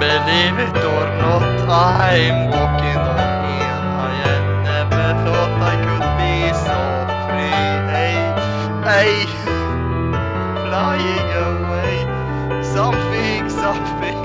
believe it or not, I'm walking on air. I never thought I could be so free. Hey, hey, flying away. Something, something.